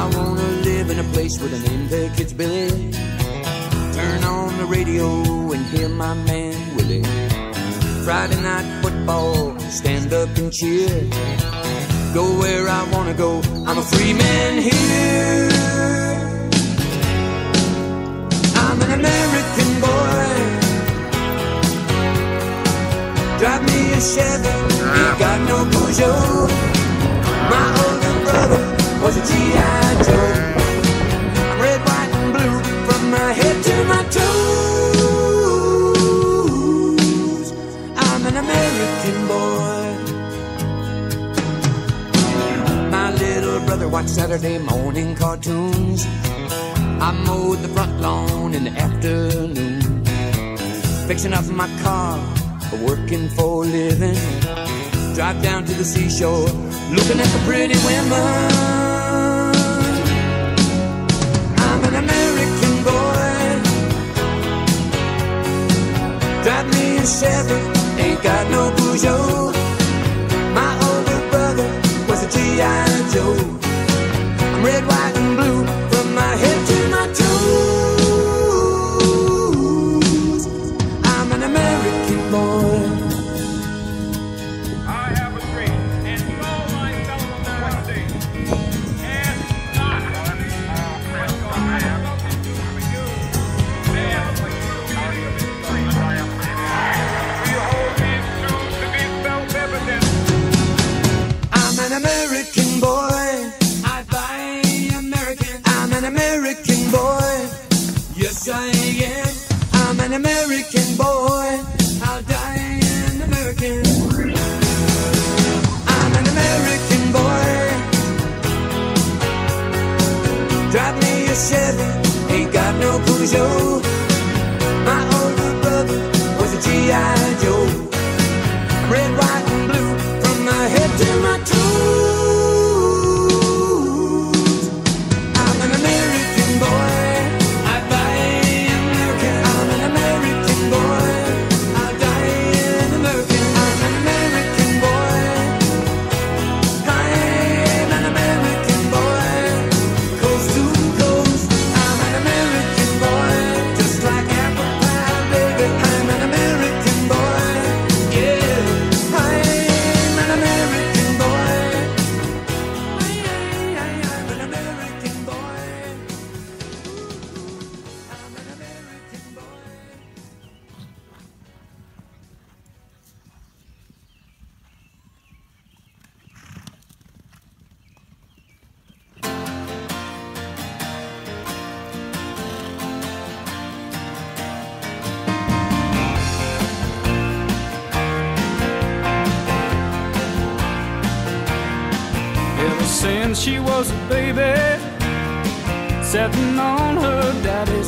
I wanna live in a place where the name their kids Billy. Turn on the radio and hear my man Willie. Friday night football, stand up and cheer. Go where I wanna go, I'm a free man here. I'm an American boy. Drive me a Chevy, ain't got no Peugeot. My older brother was a G.I. brother Saturday morning cartoons. I mowed the front lawn in the afternoon, fixing up my car, working for a living. Drive down to the seashore, looking at the pretty women. I'm an American boy. Drive me a Chevy, I'm an American boy. I'll die an American. I'm an American boy. Drive me a Chevy. Ain't got no Peugeot. My older brother was a G.I. Joe. Red, white, and blue from my head to my toes. Since she was a baby, sitting on her daddy's